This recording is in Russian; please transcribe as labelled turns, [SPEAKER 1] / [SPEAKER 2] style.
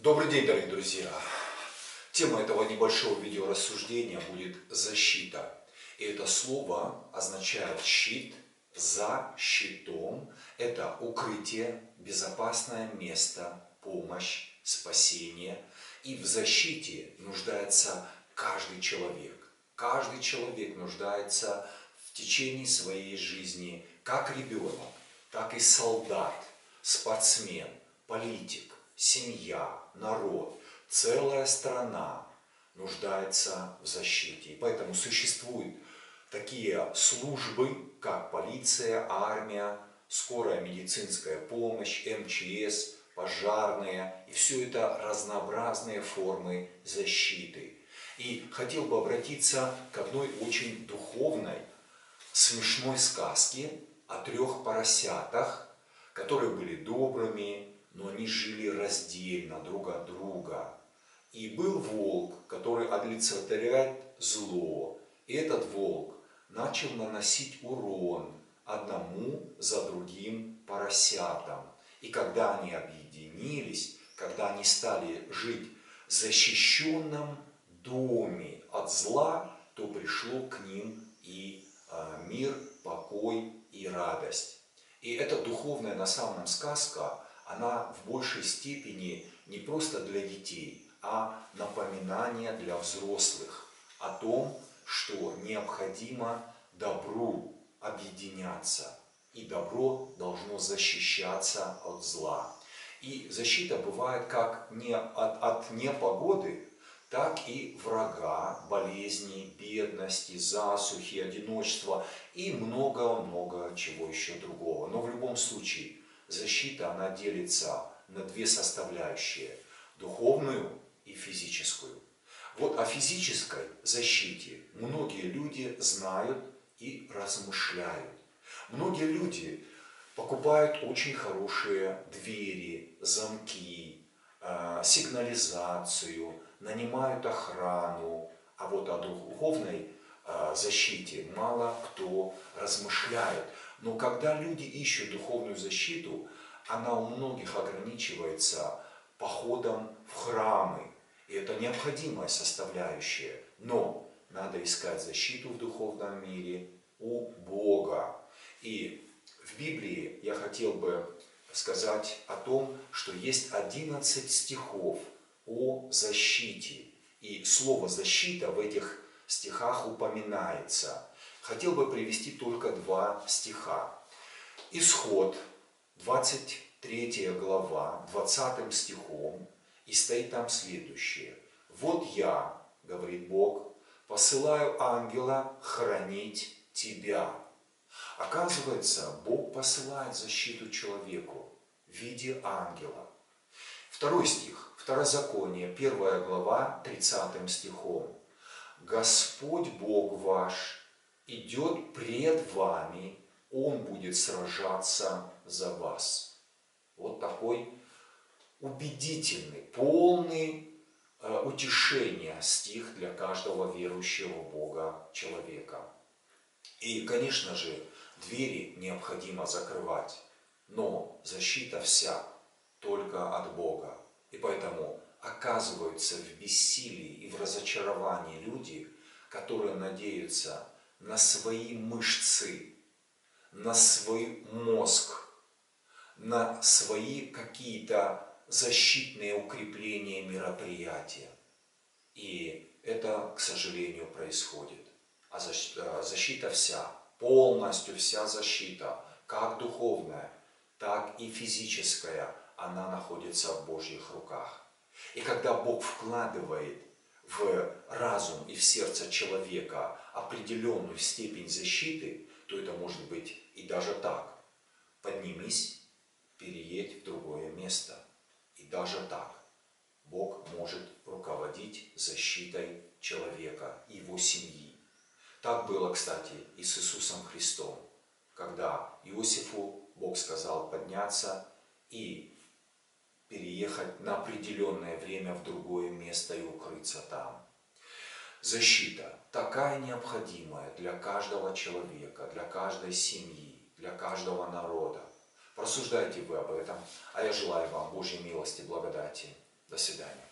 [SPEAKER 1] Добрый день, дорогие друзья! Тема этого небольшого видеорассуждения будет «защита». И это слово означает «щит», «за щитом». Это укрытие, безопасное место, помощь, спасение. И в защите нуждается каждый человек. Каждый человек нуждается в течение своей жизни, как ребенок, так и солдат, спортсмен, политик, семья, народ, целая страна нуждается в защите. И поэтому существуют такие службы, как полиция, армия, скорая медицинская помощь, МЧС, пожарные. И все это разнообразные формы защиты. И хотел бы обратиться к одной очень духовной, смешной сказке о трех поросятах, которые были добрыми, но они жили раздельно друг от друга. И был волк, который олицетворяет зло. И этот волк начал наносить урон одному за другим поросятам. И когда они объединились, когда они стали жить в защищенном доме от зла, то пришло к ним и а, мир, покой и радость. И эта духовная на самом сказка, она в большей степени не просто для детей, а напоминание для взрослых о том, что необходимо добру объединяться, и добро должно защищаться от зла. И защита бывает как не от, от непогоды, так и врага, болезни, бедности, засухи, одиночества и много-много чего еще другого. Но в любом случае защита, она делится на две составляющие – духовную и физическую. Вот о физической защите многие люди знают и размышляют. Многие люди покупают очень хорошие двери, замки, э, сигнализацию, нанимают охрану, а вот о духовной э, защите мало кто размышляет. Но когда люди ищут духовную защиту, она у многих ограничивается походом в храмы. И это необходимая составляющая. Но надо искать защиту в духовном мире у Бога. И в Библии я хотел бы сказать о том, что есть 11 стихов о защите. И слово «защита» в этих стихах упоминается. Хотел бы привести только два стиха. Исход, 23 глава, 20 стихом, и стоит там следующее. «Вот я, — говорит Бог, — посылаю ангела хранить тебя». Оказывается, Бог посылает защиту человеку в виде ангела. Второй стих, Второзаконие, первая глава, 30 стихом. «Господь Бог ваш идет пред вами, Он будет сражаться за вас». Вот такой убедительный, полный э, утешения стих для каждого верующего Бога человека. И, конечно же, двери необходимо закрывать, но защита вся только от Бога. И поэтому оказываются в бессилии в разочаровании люди, которые надеются на свои мышцы, на свой мозг, на свои какие-то защитные укрепления мероприятия. И это, к сожалению, происходит. А защита вся, полностью вся защита, как духовная, так и физическая, она находится в Божьих руках. И когда Бог вкладывает в разум и в сердце человека определенную степень защиты, то это может быть и даже так. Поднимись, переедь в другое место. И даже так Бог может руководить защитой человека и его семьи. Так было, кстати, и с Иисусом Христом, когда Иосифу Бог сказал подняться и переехать на определенное время в другое место и укрыться там. Защита такая необходимая для каждого человека, для каждой семьи, для каждого народа. Просуждайте вы об этом, а я желаю вам Божьей милости, благодати До свидания.